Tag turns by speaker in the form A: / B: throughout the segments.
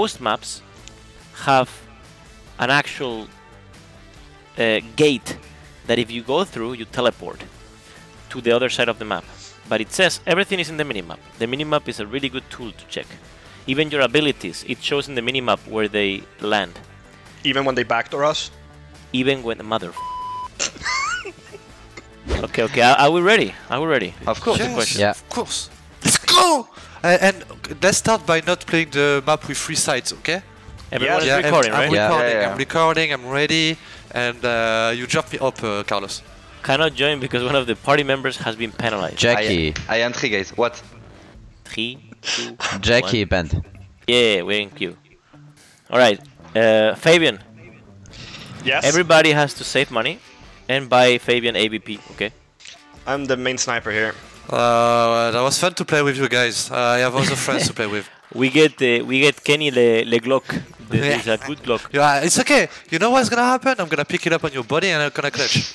A: most maps have an actual uh, gate that if you go through, you teleport to the other side of the map. But it says everything is in the minimap. The minimap is a really good tool to check. Even your abilities, it shows in the minimap where they land.
B: Even when they backdoor us?
A: Even when the mother. okay, okay. Are, are we ready? Are we ready?
C: Of course.
A: Yes. question.
D: Yeah.
C: Of course. Let's go! Uh, and let's start by not playing the map with three sides, okay?
A: Everyone's
B: Yeah,
A: recording,
C: I'm
A: right?
D: Yeah.
C: recording, Yeah, yeah, I'm recording, I'm ready, and uh, you drop me up, uh, Carlos.
A: Cannot join because one of the party members has been penalized.
D: Jackie,
C: I,
D: uh,
C: E.
E: I, I entry, guys. What?
A: Three, two,
D: Jackie
A: one.
D: band.
A: Yeah, we're in queue. All right, uh, Fabian.
B: Yes.
A: Everybody has to save money and buy Fabian AVP. Okay.
B: I'm the main sniper here.
C: Uh, that was fun to play with you guys. Uh, I have other friends to play with.
A: We get uh, we get Kenny le, le Glock. This
C: Yeah.
A: is a good Glock.
C: Yeah, it's okay. You know what's gonna happen? I'm gonna pick it up on your body and I'm gonna clutch.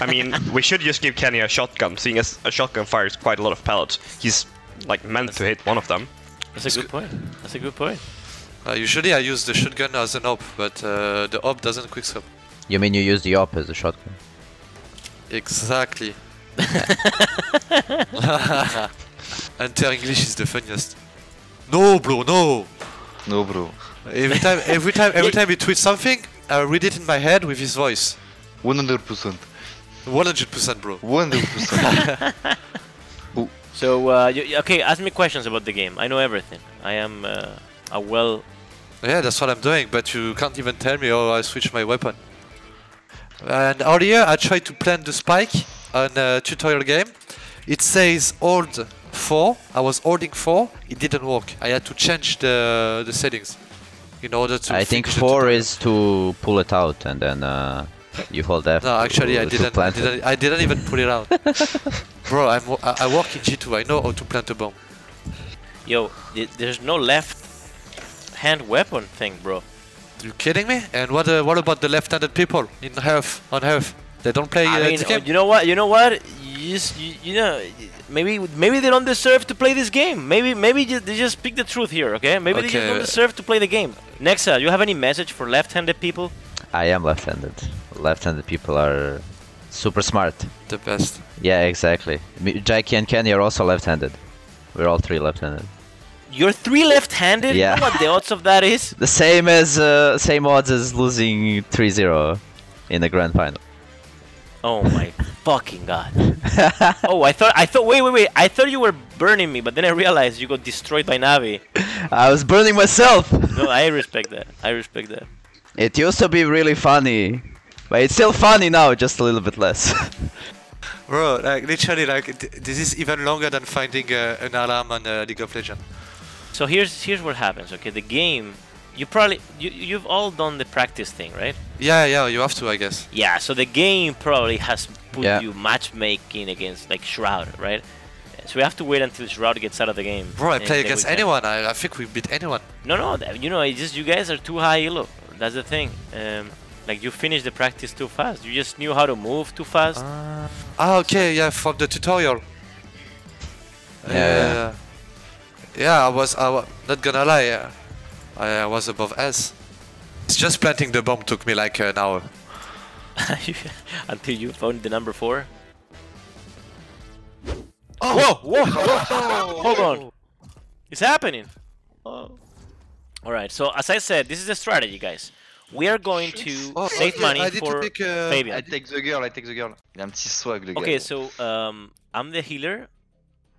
B: I mean, we should just give Kenny a shotgun, seeing as a shotgun fires quite a lot of pellets. He's like meant to hit one of them.
A: That's a good point. That's a good point.
C: Uh, usually I use the shotgun as an op, but uh, the op doesn't quickscope.
D: You mean you use the op as a shotgun?
C: Exactly. Enter English is the funniest. No, bro, no.
E: No, bro.
C: Every time, every time, every time he tweets something, I read it in my head with his voice.
E: 100%.
C: 100%, bro.
E: 100%.
A: So uh, you, you- okay, ask me questions about the game. I know everything. I am uh, a well.
C: Yeah, that's what I'm doing, but you can't even tell me how I switch my weapon. And earlier I tried to plant the spike on a tutorial game. It says hold 4, I was holding 4, it didn't work. I had to change the, the settings in order to
D: I think four is to pull it out and then uh, you hold F.
C: No, actually I
D: to- to
C: didn't, I
D: plant it.
C: didn't, I didn't even pull it out. Bro, I'm, I I work in G2, I know how to plant a bomb.
A: Yo, there's no left hand weapon thing, bro.
C: You kidding me? And what uh, what about the left-handed people in half on half? They don't play uh,
A: I mean,
C: this game?
A: you know what? You know what? You just, you, you know, maybe maybe they don't deserve to play this game. Maybe maybe they just speak the truth here, okay? Maybe they just don't deserve to play the game. Nexa, you have any message for left-handed people?
D: I am left-handed. Left-handed people are super smart.
C: The best.
D: Yeah, exactly. Me- Jackie and Kenny are also left-handed. We're all three left-handed.
A: You're three left-handed.
D: Yeah.
A: You know what the odds of that is?
D: The same as uh, same odds as losing 3-0 in the grand final.
A: Oh my fucking god. oh, I thought I thought wait wait wait. I thought you were burning me, but then I realized you got destroyed by Navi.
D: I was burning myself.
A: No, I respect that. I respect that.
D: It used to be really funny, but it's still funny now, just a little bit less.
C: Bro, like literally, like th- this is even longer than finding uh, an alarm on uh, League of Legends.
A: So here's here's what happens. Okay, the game. You probably you you've all done the practice thing, right?
C: Yeah, yeah, you have to, I guess.
A: Yeah. So the game probably has put
D: Yeah.
A: you matchmaking against like Shroud, right? So we have to wait until Shroud gets out of the game.
C: Bro, I play against anyone. I, I think we beat anyone.
A: No, no. that- You know, it's just you guys are too high elo. That's the thing. Um, like you finished the practice too fast. You just knew how to move too fast.
C: Ah, okay, yeah, from the tutorial.
D: Yeah, yeah.
C: Yeah, I was, I wa- not gonna lie, yeah. I, I was above S. It's just planting the bomb took me like an hour.
A: until you found the number four. Whoa! Whoa! Hold on. It's happening. Oh. All right. So as I said, this is the strategy, guys. We are going to
C: Oh,
A: save
C: okay,
A: money
C: I need to
A: for
C: pick, uh,
A: Fabian.
E: I take the girl, I take the girl. Il a un petit swag, le gars.
A: Okay, so um, I'm the healer,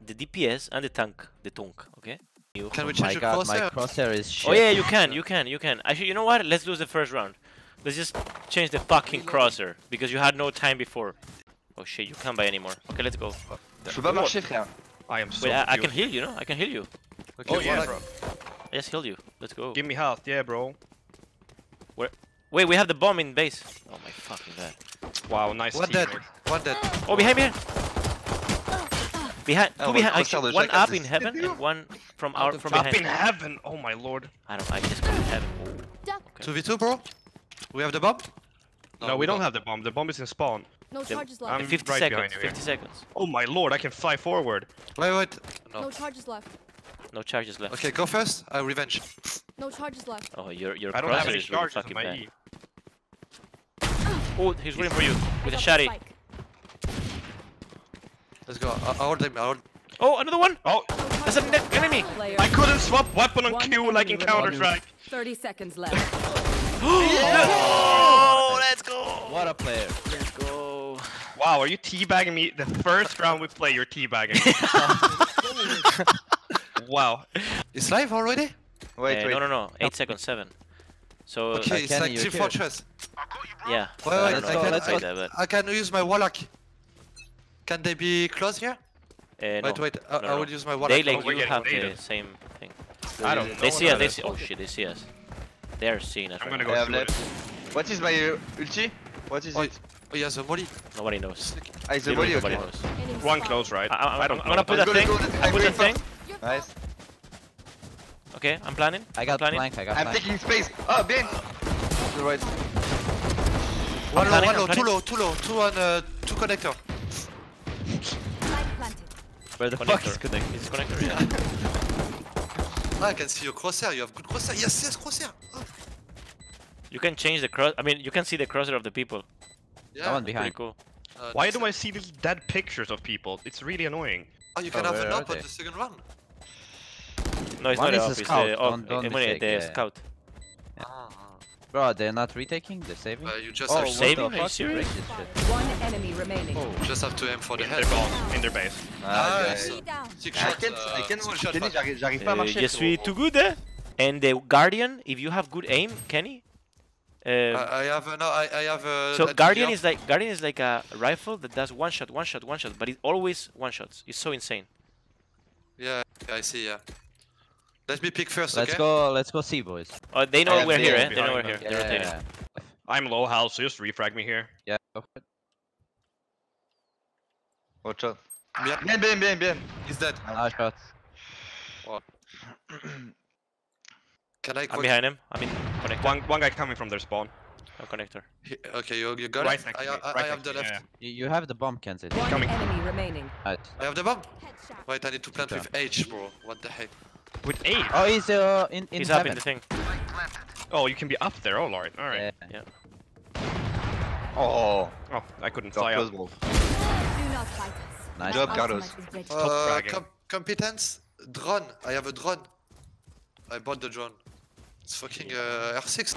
A: the DPS, and the tank, the tunk. Okay. You.
C: Can we oh
D: my
C: change the
D: god, my
C: crosshair?
D: crosshair is shit.
A: Oh yeah, you can, you can, you can. Actually, you know what? Let's lose the first round. Let's just change the fucking crosser because you had no time before. Oh shit, you can't buy anymore. Okay, let's go.
E: Je peux pas marcher, frère.
B: I am so
A: Wait, I, I can heal you, no? I can heal you.
C: Okay,
B: Oh yeah,
C: well,
B: bro.
A: I just healed you. Let's go.
B: Give me health, yeah, bro.
A: Wait, we have the bomb in base. Oh my fucking god.
B: Wow, nice
C: What dead,
B: teammate.
C: one dead.
A: Oh, behind, behind. Behind,
E: Ah,
A: two
E: on va
A: behind. Actually, one up in heaven and one from our from
B: Up
A: behind.
B: in heaven! Oh my lord.
A: I don't. I just got in heaven.
F: Duck.
C: 2v2, bro? We have the bomb?
B: No, we don't have the bomb. The bomb is in spawn.
F: No
A: The-
F: charges
B: I'm
A: 50
B: right
A: seconds.
B: behind you here.
A: 50 seconds.
B: Oh my lord, I can fly forward.
C: Wait, wait. No.
F: No charges left.
A: No charges left.
C: Okay, go first. I revenge.
F: No charges left.
A: Oh, your your
B: I don't have any
A: is really
B: charges on
A: fucking
B: my
A: bad.
B: E.
A: Oh, he's waiting for you with a
F: I got the
A: shotty.
F: Spike.
C: Let's go. I, I hold him. I hold.
A: Oh, another one.
B: Oh,
F: No
A: That's a enemy.
B: I couldn't swap weapon on
F: One
B: Q like in Counter. Strike.
F: 30 seconds left.
A: Oh, let's go.
D: What a player.
A: Let's go.
B: Wow, are you teabagging me? The first round we play, you're teabagging me. wow.
C: It's live already?
E: Wait,
A: Uh,
E: wait.
A: no, no, no. Eight seconds, seven. So
C: Okay, it's
D: Kenny,
C: like
D: you're
C: Team
D: here.
C: Fortress.
A: yeah.
C: Wait,
A: I
C: wait,
A: don't
C: let's
A: know
C: go,
A: if I
C: go.
A: played
C: I can use my Warlock. Can they be close here?
A: but, uh, no.
C: Wait, wait. I,
A: No,
C: I will use my Warlock.
A: They
B: Oh,
A: like
B: we're
A: you have the same thing.
B: I don't
A: They see us. They see.
B: is.
A: Oh shit! They see us. They are seeing us.
B: I'm
A: right
B: gonna
A: now.
B: Go
E: have
B: see what
E: left.
B: it is.
E: What is my uh, ulti? What is
C: Oh,
E: it?
C: oh, he has a molly.
A: Nobody knows.
E: Ah, it's a
A: Literally nobody
E: okay.
A: knows.
B: One close, right?
A: I, I,
B: I don't
A: I'm gonna
B: know.
A: put that
E: Go, go,
A: thing. I put that thing.
E: Nice.
A: Okay, I'm planning.
D: I got
A: I'm planning.
D: blank. I got
E: I'm
D: blank.
E: taking space. Oh, Ben! The right.
C: One low, one low, two low, two low, two on, uh, two connector.
F: Spike.
D: Where the fuck is
A: Connector.
D: connected?
A: Is it connector? Yeah.
C: Ah, I can see your crosshair. You have good crosshair. Yes, yes, crosshair. Oh,
A: You can change the cross. I mean, you can see the crosshair of the people.
C: yeah.
D: Someone
A: Pretty
D: behind.
A: cool.
C: Uh,
B: Why
C: next
B: do I see these dead pictures of people? It's really annoying.
C: Oh, you can
D: Oh,
C: have
D: where
C: an
D: are
C: up on the second run.
A: No, it's
D: One
A: not
D: is
A: up.
D: a
A: It's
D: scout,
A: the,
D: don't- don't mistake,
A: the
D: yeah.
A: scout.
C: Ah,
D: Bro, they're not retaking. They're saving.
C: uh, you just
D: oh,
C: have to,
A: saving? Are you serious?
D: Break this shit.
F: One enemy remaining.
D: Oh,
C: just have to aim for the
B: In
C: head.
B: their ball, in their base.
E: Ah,
C: Nice.
E: guys.
F: Three
E: I can't,
C: uh,
E: I can't
C: six
E: watch
C: shots,
E: Kenny,
C: fast.
E: j'arrive j'arrive pas à marcher.
A: je suis too good. Eh? And the guardian, if you have good aim, Kenny. Uh,
C: I, I have uh, no, I, I have uh,
A: so guardian is like guardian is like a rifle that does one shot, one shot, one shot, but it always one shots. It's so insane.
C: Yeah, I see. Yeah. Let me pick first.
D: let's
C: okay?
D: go. Let's go see, boys.
A: Oh, they know
B: have
A: we're
B: the
A: here.
B: aim
A: Eh? They know we're here.
B: them.
A: They're rotating.
D: Yeah.
B: I'm low health, so just refrag me here.
D: Yeah. Go for it.
E: Watch out.
C: Yeah.
E: Bien, bien, bien, bien.
C: He's dead.
D: Ah, shot.
C: Can I?
A: I'm behind him. I'm in connector.
B: One one guy coming from their spawn.
A: No connector.
C: He- Okay, you, you got
B: Right
C: it.
B: next
C: I,
B: to me.
C: I, I have the left.
B: yeah,
D: You, you have the bomb, Kenzie.
F: One
B: Coming.
F: enemy remaining.
D: Nice.
C: I have the bomb.
F: Headshot.
C: Wait, I need to plant with H, bro. What the heck?
B: Yeah. With eight.
D: Oh, he's uh in in
A: He's up in the thing.
B: Oh, you can be up there. Oh lord. All right.
D: Yeah.
E: Oh,
B: Oh, I couldn't
E: got
B: fly up.
E: bro.
F: Do not fight us.
D: Nice.
E: Job, Carlos.
F: ultimate is ready.
C: Uh, com competence. Drone. I have a drone. I bought the drone. It's fucking uh, R6.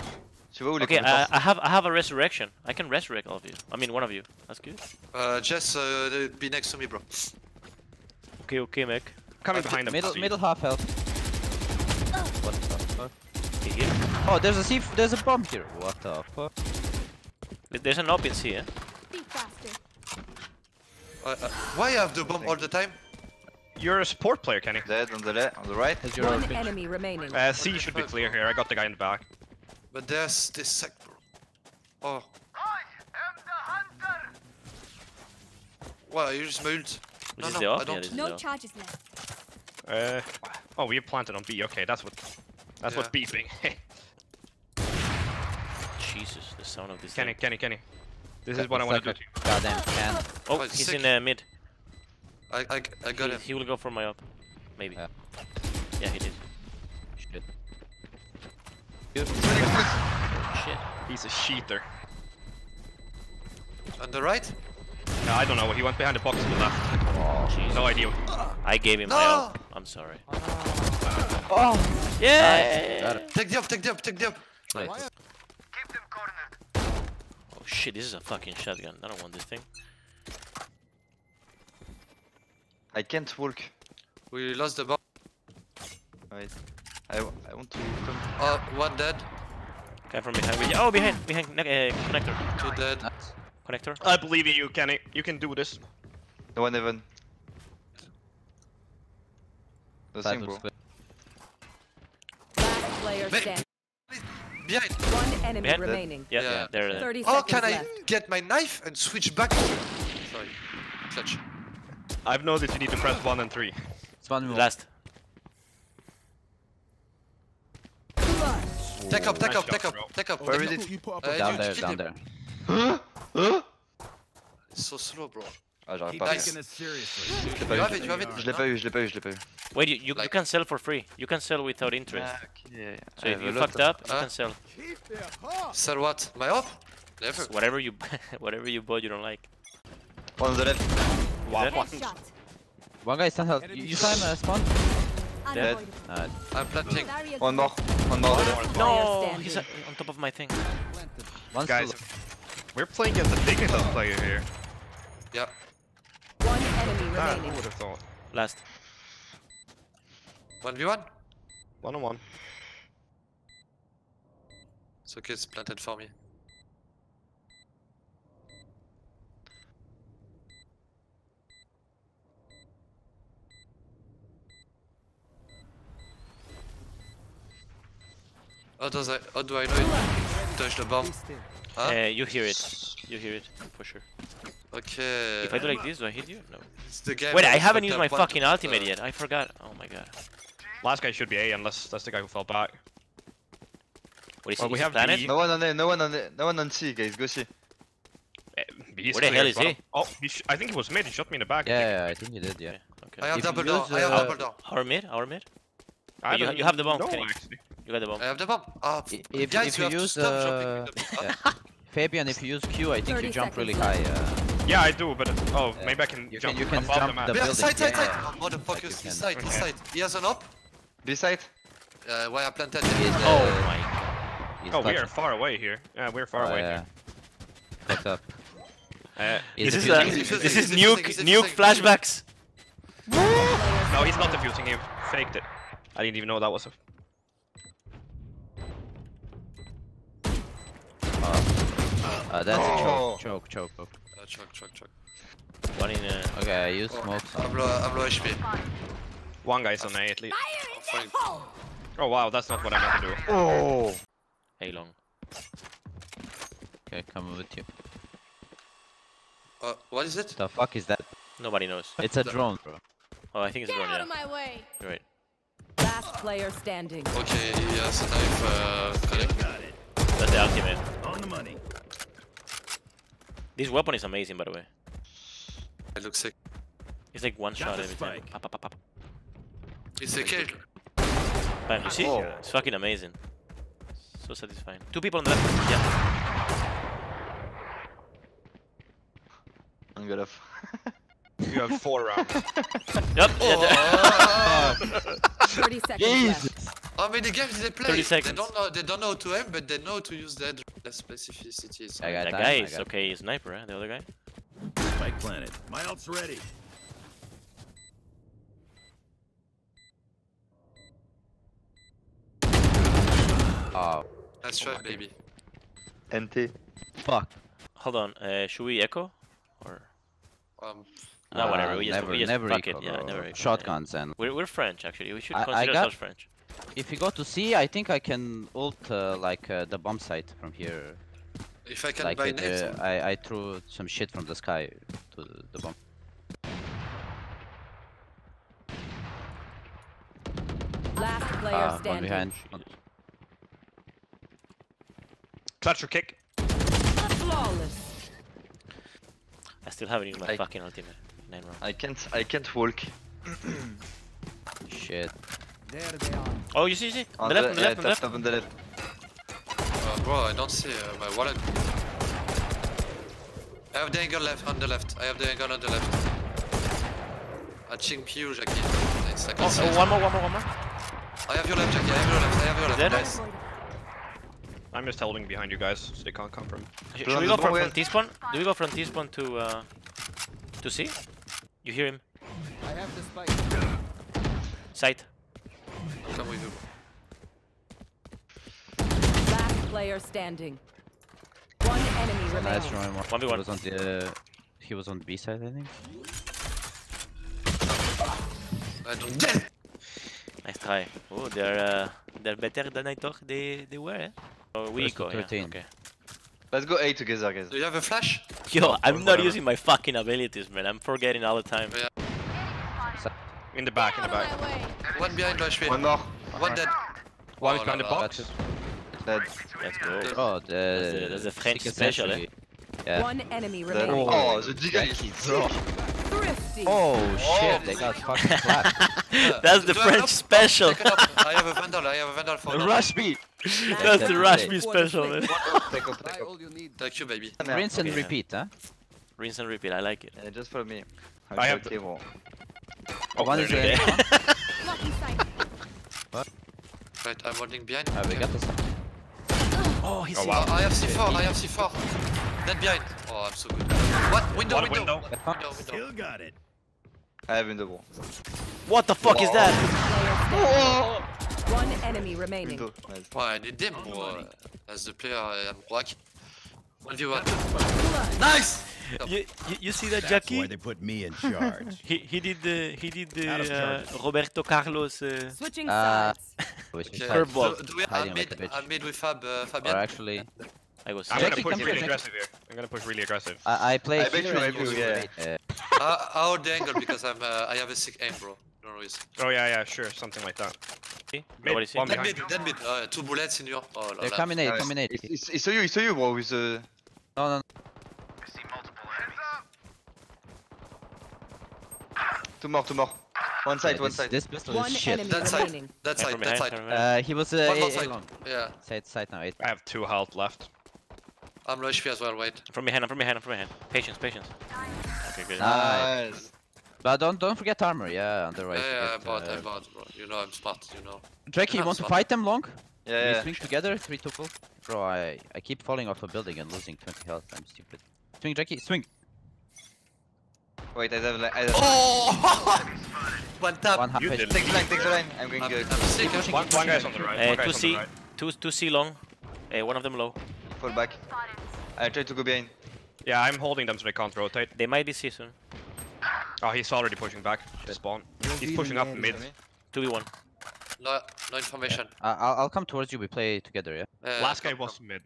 E: Tu vois où
A: Okay, I,
E: compétences
A: I have I have a resurrection. I can resurrect all of you. I mean, one of you. That's good.
C: Uh, Jess, uh, be next to me, bro.
A: Okay, okay, mec.
B: Coming
C: Okay,
B: behind them.
D: Middle middle half health. Oh, there's a C. There's a bomb here. What the fuck?
A: There's an op in C, eh?
F: Be faster.
C: Uh, uh, why I have the bomb all the time?
B: You're a support player, Kenny.
E: Dead on the left, on the right.
D: Has your
F: One
D: picture?
F: enemy remaining.
B: Uh, C should be clear here. I got the guy in the back.
C: But there's this sec, bro. Oh. Well, I use my ult.
A: Which
C: No,
A: is
C: no,
A: the
C: I
A: op? Yeah,
C: don't.
A: this
F: No charges left.
B: Uh, oh, we planted on B. Okay, that's what. That's what's
C: Yeah.
B: beeping.
A: Jesus, the sound of this
B: Kenny,
A: thing.
B: Kenny, Kenny. This is what I want to do to you.
D: Goddamn can.
A: Oh,
C: Oh,
A: he's
C: sick.
A: in uh, mid.
C: I, I, I got
A: he,
C: him.
A: he will go for my op. Maybe.
D: Yeah.
A: Yeah, he did.
D: Shit.
A: Shit.
B: He's a cheater.
C: On the right?
B: No, I don't know. He went behind the box to the left.
A: Jesus.
B: No idea.
A: I gave him my
C: No!
A: I'm sorry.
D: Oh.
A: Yeah!
D: Got it.
C: Take the up, take the up, take the up.
D: Nice.
A: Oh shit, this is a fucking shotgun. I don't want this thing.
E: I can't walk.
C: We lost the bomb.
E: Wait. I, I want to come.
C: Oh, one dead,
A: Guy from behind. me. Oh, behind, behind, uh, connector,
C: two dead.
A: Connector.
B: I believe in you, Kenny. You can do this.
E: No one even.
D: That
E: Nothing,
D: was
E: bro.
F: Last player
C: Mate.
F: standing.
C: Behind.
F: One enemy
A: Behind?
F: remaining.
A: Yeah,
C: Yeah.
A: there, there.
F: 30
C: Oh,
F: seconds
C: can I
F: left.
C: get my knife and switch back? Sorry. Clutch.
B: I've noticed you need to press one and three.
D: It's one more.
A: Last.
C: Take up, take
B: Nice
C: up, take
B: shot,
C: up,
B: bro.
C: take up.
E: Where
C: take
E: is
C: up.
E: it?
C: Uh,
D: Down
C: you
D: there,
C: kill
D: down
C: him.
D: there.
E: Huh? Huh?
C: It's so slow, bro.
E: Ah, j'arrive pas.
C: Nice.
G: taking this seriously.
E: Je l'ai
C: You
E: pas
C: have
E: eu.
C: it, you have.
E: Je l'ai pas eu, je l'ai pas eu, je l'ai pas eu.
A: Wait, you, you, you can sell for free. You can sell without interest.
E: Ah, ok.
A: so
E: I
A: if you
E: a lot
A: fucked
E: of-
A: up, you can sell.
C: Sell what? My op? Never.
A: Whatever you whatever you bought you don't like.
E: One on the left.
A: Wow.
F: Headshot.
D: One guy stand out. You, you saw him uh, spawn?
E: Dead.
F: Unavoidable.
D: Uh,
C: I'm planting.
E: One more. One more on the left.
A: No,
F: Player
A: he's uh, on top of my thing.
D: one
B: Guys, we're playing as a Dignitas player here.
C: Yeah.
F: One enemy
B: Ah, who would have thought?
A: Last.
C: 1v1?
B: One on one.
C: It's okay, it's planted for me. How does I how do I know it? Touch the bomb. Huh?
A: Uh, you hear it. You hear it for sure.
C: Okay.
A: If I do like this, do I hit you? No.
C: It's the game
A: Wait, I haven't used my fucking ultimate
C: uh,
A: yet. I forgot. Oh my god.
B: Last guy should be A unless that's the guy who fell back.
A: What is
B: Well,
A: it?
B: we have
A: planet?
B: B.
E: No one on A, no one on A, no one on C, guys. Go C.
B: Eh, He's
A: Where the hell is he?
B: Oh, he sh I think he was mid. He shot me in the back.
D: Yeah, yeah, I think he did, yeah.
A: Okay. okay.
C: I have
D: If
C: double door.
D: use,
C: I have
D: uh,
C: double door.
A: Our mid, our mid.
B: I
A: you you have the bomb,
B: know,
A: Kenny.
B: actually.
A: You got the bomb.
C: I have the bomb. Ah,
D: I-
C: f- guys,
D: if
C: you
D: you use, uh,
C: jumping. with the-
D: Fabian, if you use Q, I think you
F: 30
D: jump really high. Uh,
B: Yeah, I do, but oh,
D: Yeah.
B: maybe I can
D: You
B: jump
D: can- you can
B: above the
D: jump
B: map.
D: the-
C: Yeah,
D: building,
C: side, side,
D: yeah.
C: side. Oh,
D: you
C: motherfuckers,
D: can.
C: his side, his
B: Okay.
C: side. He has an op.
E: This side.
C: Uh, why I planted
D: he's,
C: him.
D: uh,
A: Oh my god.
D: he's
B: Oh, we are far away here. Yeah, we're far
D: Oh,
B: away
D: yeah. Fucked up.
B: here. Uh,
D: He's
A: This is,
D: defusing,
A: uh,
C: he's
D: he's
C: defusing,
A: this is nuke, nuke flashbacks.
B: no, he's not defusing. He faked it. I didn't even know that was a.
D: Uh, that's
E: Oh.
D: choke, choke, choke, choke.
C: Uh, choke, choke, choke.
A: One in uh,
D: Okay, I use
C: Oh,
D: smokes.
C: I'm low, I'm low HP.
B: One guy's on A at least.
C: Fine.
B: Oh wow, that's not what I meant to do.
E: Oh.
A: A long.
D: Okay, come with you.
C: Uh, what is it?
D: The fuck is that?
A: Nobody knows.
D: It's a drone, bro.
A: Oh, I think it's
F: Get
A: drone,
F: out
A: yeah.
F: of my way.
A: You're right.
F: Last player standing.
C: Okay, he has a knife. Uh, connect.
G: Got it.
A: That's the ultimate.
G: On the money.
A: This weapon is amazing, by the way.
C: It looks sick.
A: It's like one
G: Got
A: shot every time. Pop, pop, pop, pop.
C: It's a kill.
A: Bam, you see?
E: Oh.
A: It's fucking amazing. So satisfying. Two people on the left. Yeah.
E: I'm good off.
B: You have four rounds.
A: Yep. yeah,
C: Oh,
F: 30 seconds left.
C: How many games they play?
A: 30
C: They
A: seconds.
C: don't know. They don't know to aim, but they know to use their specificities.
D: I got
A: that
D: time,
A: guy
D: I
A: is
D: got-
A: okay sniper, huh? The other guy.
G: Spike planet. My ult's ready.
D: Oh,
C: Let's try, baby.
E: NT.
D: fuck.
A: Hold on. Uh, should we echo? Or
C: Um,
A: no, whatever.
D: Uh,
A: We just,
D: never,
A: we just
D: never
A: fuck
D: eco,
A: it. Yeah, never. echo, yeah.
D: Shotguns and
A: We're we're French actually. We should
D: I- I
A: consider
D: got-
A: ourselves French.
D: If you go to C, I think I can ult uh, like uh, the bomb site from here.
C: if I can
D: like
C: buy
D: it, uh, I I threw some shit from the sky to the, the bomb.
F: Last player
D: Uh, one
F: standing.
D: behind.
B: Clutch or kick.
F: Flawless.
A: I still haven't used my
E: I-
A: fucking ultimate. Nine rounds.
E: I can't. I can't walk.
D: Shit.
G: There they are.
A: Oh, you see, you see? On the
E: On
A: left, on the left, on the left.
E: top, top on the left.
C: uh, bro, I don't see uh, my wallet. I have the angle left on the left. I have the angle on the left. I ching Pew, Jackie. It's like
A: Oh, oh, one more, one more, one more.
C: I have your left, Jackie. I have your left. I have your left.
A: Dead?
C: Nice.
B: I'm just holding behind you guys so they can't come from.
A: Sh- Should we go from,
E: bomb,
A: from. T-spawn? Do we go from T-spawn to uh to C? You hear him?
G: I have the spike.
A: Sight.
C: Come with.
F: Last player standing. One enemy
D: Nice
F: remaining.
D: run.
A: One v
D: He was on the. He was on B side, I think.
C: I don't dead.
A: Nice try. Oh, they're uh, they're better than I thought they they were. Eh? Oh, we
D: First to
A: eco, yeah.
D: 13.
A: Okay.
E: Let's go A together, guys.
C: Do you have a flash?
A: Yo, I'm not using my fucking abilities, man. I'm forgetting all the time.
C: Yeah.
B: In the back, in the back.
C: One behind by HP.
E: One more.
C: One dead.
B: One
C: Oh,
B: behind the
C: la, la.
B: box.
E: Dead.
A: Let's go.
D: Oh, the.
A: That's the- the French
D: sickest
A: special, eh?
D: Yeah.
F: One enemy
E: The-
F: remaining.
E: Oh, the Giga is
D: Bro.
F: Thrifty.
D: Oh shit, they got fucking clapped.
A: That's the
C: Do I have
A: French special.
C: Take it up. I have a vandal. I have a vandal for now.
E: Rush B.
A: That's the
D: That's
A: rush
D: it.
A: me special, man.
E: Take off,
G: Buy
E: take off.
G: all you need.
C: Thank you, baby.
D: Rinse and repeat, huh?
A: Rinse and repeat. I like it.
E: Yeah, just follow me.
B: I have
E: okay, well.
D: One is
B: there it
D: uh,
F: Lucky sight.
C: Right, I'm holding behind.
D: uh, we got this.
A: Oh, he's
B: Oh, wow.
C: I have C4. I have C4. Then behind. Oh, I'm so good. What? Window,
B: One
C: window.
B: window.
C: Window, window.
G: Still got it.
E: I have in the wall.
A: What the fuck is that?
F: Player. One enemy remaining.
E: Window. Nice.
C: Ouais, I need them, bro. As the player, I'm rock. 1v1. Nice!
A: You, you, you see that,
G: That's
A: Jackie?
G: why they put me in charge.
A: He he did the he did the uh. Roberto Carlos. Uh,
F: Switching
D: Uh,
F: sides.
D: Which
C: Okay.
D: is
A: Curveball.
C: Do, do we,
D: Hiding
C: I'm
D: like
C: mid. I'm mid with Fab, uh,
D: Or
C: Fabian.
D: actually,
A: I was.
B: I'm
D: Jackie,
B: gonna push really
D: here, Jackie.
B: aggressive here. I'm gonna push really aggressive.
D: I, I play
E: I bet
D: here
E: you, I
D: and
E: bet
D: you
E: you, yeah.
D: uh,
C: I, I hold the angle because I'm, uh, I have a sick aim, bro. No worries.
B: Oh yeah, yeah, sure, something like that.
A: See?
B: Mid,
A: Nobody see?
B: one
C: Then
B: behind
C: mid, then mid. Uh, two bullets in your. Oh, la,
D: They're
C: la.
D: coming eight,
E: Nice.
D: coming eight.
E: It's, it's, it's you, it's you, bro, with the.
D: No, no, no.
E: Two more, two more. One side,
D: Yeah,
E: one
D: this,
E: side.
D: This pistol
F: One
D: is shit.
F: enemy
C: That side.
F: remaining.
C: That side, that side.
D: Uh, he was uh,
C: One more
D: A, A
C: side.
D: long.
C: Yeah,
D: Side, side now, eight.
B: I have two health left.
C: I'm low HP as well, wait.
A: From behind, I'm from behind, I'm from behind. Patience, patience. Okay, good.
D: Nice.
E: Nice.
D: But don't don't forget armor, yeah, on the right.
C: yeah, yeah, I
D: get,
C: bought, I
D: uh,
C: bought, bro. You know I'm smart, you know.
D: Drake, you
C: I'm
D: want to fight them long?
E: Yeah,
D: We
E: yeah.
D: swing together, three tuple. Bro, I I keep falling off a building and losing 20 health. I'm stupid. Swing, Jackie, swing.
E: Wait, I have like. I have
C: Oh! One tap.
D: One half
B: you
D: HP.
E: Take the line, take the line. I'm going
C: I'm, I'm sick, huh?
B: One, one guy's on the right.
A: Uh,
B: one
A: two
B: on
A: C,
B: the right.
A: two two C long. Uh, one of them low.
E: fall back. I try to go behind.
B: Yeah, I'm holding them so they can't rotate.
A: They might be C soon.
B: Oh, he's already pushing back to spawn. He's pushing up mid.
A: Two v one.
C: No, no information.
D: I- I'll I'll come towards you. We play together, yeah.
C: Uh,
B: Last guy was
C: come.
B: mid.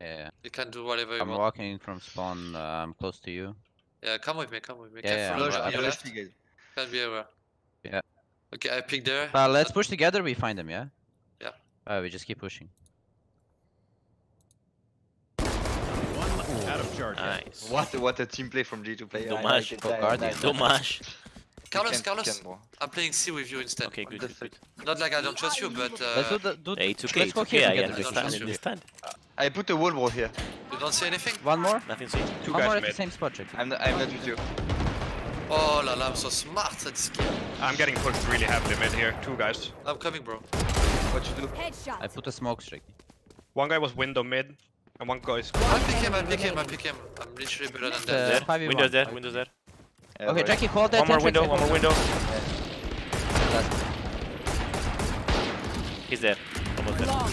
D: Yeah. yeah.
C: You can do whatever you want.
D: I'm walking from spawn. Uh, I'm close to you.
C: Yeah, come with me, come with me.
D: Yeah,
C: Careful,
D: yeah,
E: Rush,
D: I'm
E: I
C: your left. Can be aware.
D: Yeah.
C: Okay, I pick there.
D: Uh, let's push together. We find them, yeah.
C: Yeah.
D: Uh, we just keep pushing.
G: One out of charge.
A: Nice.
E: What, what a team play from G2 play. I
A: Dommage.
E: like it.
D: Go Guardian.
A: Dommage.
C: Carlos,
E: Can-
C: Carlos,
E: can.
C: I'm playing C with you instead.
A: Okay, good, good, good.
C: Not like I don't trust you, but
D: let's do
C: uh,
D: the do.
A: Hey, it's okay,
D: let's
A: it's
D: go
A: okay.
D: here
A: I understand. I understand.
E: I put a wall, wall here.
C: you don't see anything?
D: One more.
A: Nothing C.
B: Two
D: One more
B: guys
D: at the
B: mid.
D: same spot, Jackie.
E: I'm not, I'm not with you.
C: Oh la la, I'm so smart at this game.
B: I'm getting pushed really heavily mid here. Two guys.
C: I'm coming, bro.
E: What you do?
F: Headshot.
D: I put a smoke, Jackie.
B: One guy was window mid, and one guy is.
C: I'll pick him, I'll pick him, I'll pick him. I'm literally better than that.
A: There.
D: 5v1,
A: Windows there. Windows there.
E: Yeah,
D: Okay. Jackie, hold that.
A: One more window. One more window.
D: That's-
A: He's there. Almost there.
F: Long.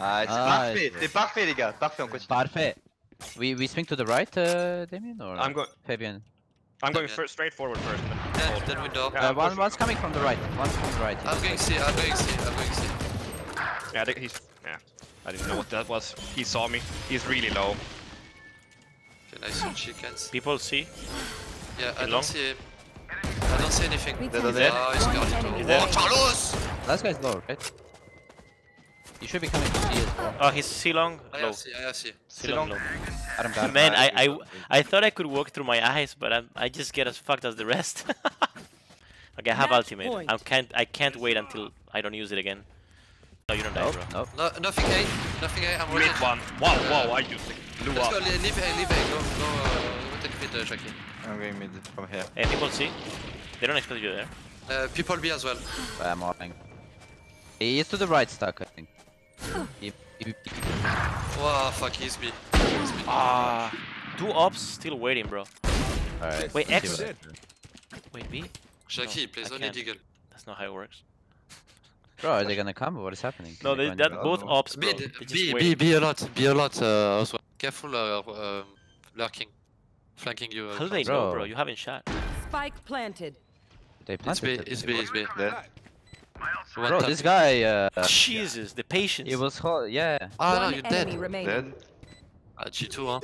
E: Ah, c'est
D: Ah,
E: parfait, c'est parfait les gars, parfait, on continue.
D: Parfait. We we swing to the right, uh, Damien, or
B: I'm going.
D: Fabian?
B: I'm going
C: Yeah.
B: straight forward first. And then
C: Then,
B: hold.
C: then window.
B: Yeah,
D: Uh, one one's coming from the right. One's from the right.
C: I'm going C, I'm going C, I'm going C.
B: Yeah, I he's. Yeah. I didn't know what that was. He saw me. He's really low.
C: Okay, nice two chickens.
A: People see.
C: Yeah, I don't see. I don't see anything.
F: We
E: Dead,
F: can
E: dead.
C: Oh, he's
F: One
C: got it.
A: there?
C: Oh,
F: remaining.
C: Carlos!
D: Last guy's low, right? You should be coming to see as well.
A: Oh, he's C long.
C: I
A: Low.
C: have C, I have C.
A: C long. Low.
D: Adam got
A: Man, I, I. I thought I could walk through my eyes, but I'm, I just get as fucked as the rest. okay, I have
F: Match
A: ultimate.
F: point.
A: I can't I can't wait until I don't use it again. No, you don't die,
D: Nope,
A: bro.
D: nope.
C: No, nothing A, nothing A, I'm
B: Mid one. Wow, wow, I just blew
C: Let's
B: up.
C: go, leave A, leave A, go, go, uh, go take mid, uh, Jackie.
E: I'm going mid from here.
A: Hey, people see. They don't expect you there.
C: Uh, people B as well.
D: I'm walking. He is to the right stack, I think. He, he,
C: Wow, fuck, he's B. He's B.
A: Ah, two ops still waiting, bro.
D: Alright.
A: Wait, X. Wait, B?
C: Jackie,
A: No,
C: plays only
A: can't.
C: Deagle.
A: That's not how it works.
D: Bro, are they gonna come? What is happening?
A: No,
D: They're
A: they, that
D: to-
A: both ops, bro.
C: B,
A: They're just
C: B, B,
A: waiting.
C: B a lot, B a lot, uh, also. Careful, uh, um, lurking. Flanking you. Uh,
A: How do they know,
D: Bro.
A: bro? You haven't shot.
F: Spike planted.
D: They
C: It's
D: planted
C: B, it's B, it's B.
E: Dead.
C: One
D: Bro,
C: tap.
D: this guy, uh,
A: Jesus, the patience.
D: It was hot. Yeah.
C: Ah, no,
F: One
C: you're
F: enemy
C: dead.
F: remaining.
E: Dead.
C: Ah, G2, huh?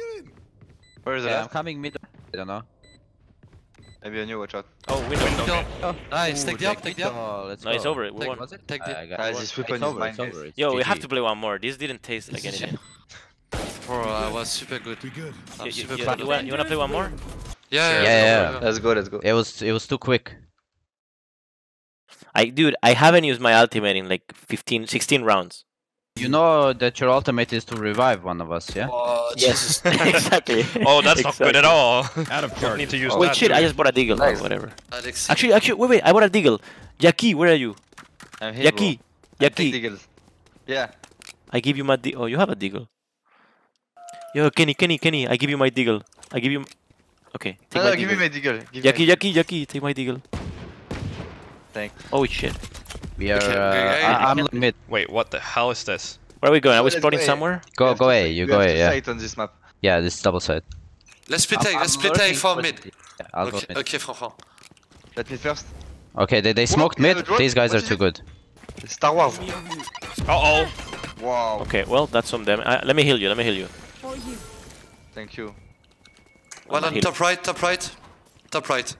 E: Where is the
D: Yeah, I'm coming mid. I don't know.
E: Maybe on you, watch out.
A: Oh, window.
B: Window
C: Go.
B: mid.
D: Oh,
C: Nice,
D: Ooh,
C: take the up, take the up.
D: Mitchell, Let's
A: No, it's over. We
C: Take-
A: won.
C: Was it? Take the.
D: I got-
E: this weapon
D: It's
E: is
D: over, it's over. it's
A: Yo, we have to play one more. This didn't taste like anything.
C: Bro, uh, I was super good.
G: We good.
C: I'm
A: You, you,
C: super
A: you,
C: proud
A: you want,
C: me.
A: you wanna play one more?
C: Yeah,
D: Yeah,
C: yeah,
D: yeah.
C: yeah.
H: Let's go, let's go.
D: It was it was too quick.
A: I dude, I haven't used my ultimate in like 15, 16 rounds.
D: You know that your ultimate is to revive one of us, yeah?
C: Oh,
A: Yes, exactly.
B: Oh, that's not good at all.
G: Out of charge.
B: need to use
A: Wait, shit!
B: do
A: I just bought a deagle.
H: Nice.
A: Oh, whatever. Actually, actually, wait, wait! I bought a deagle. Jackie, where are you?
H: I'm here,
A: Jackie,
H: bro. I take
A: Jackie.
H: Yeah.
A: I give you my de- Oh, you have a deagle. Yo, Kenny, Kenny, Kenny! I give you my deagle. I give you. Okay. Take
H: No,
A: my
H: no, give me my deagle. Give me
A: Jackie,
H: my
A: Jackie, Jackie! Take my deagle.
H: Thanks.
A: Oh shit!
D: We are.
C: Okay,
D: Uh,
C: okay,
D: I, I'm
A: okay.
D: mid.
B: Wait, what the hell is this?
A: Where are we going? Are we
H: Let's
A: spotting
H: go A.
A: somewhere?
D: Go
H: have
D: go
H: to
D: A. You
H: we
D: go
H: have
D: A.
H: to
D: Yeah.
H: site on this map.
D: Yeah. This is double side.
C: Let's split
D: I'm-
C: A, let's split A for
D: but-
C: mid.
D: Yeah, I'll go
C: Okay,
D: mid.
C: okay, Franfran.
H: Let me first.
D: Okay, they, they smoked
H: you
D: mid.
H: a?
D: These guys
H: What
D: are too
H: it?
D: good.
H: Star Wars.
B: Uh oh.
H: Wow.
A: Okay, well, that's some them. Uh, let me heal you. Let me heal you.
F: For you.
H: Thank you.
C: One on top right, top right. Top right.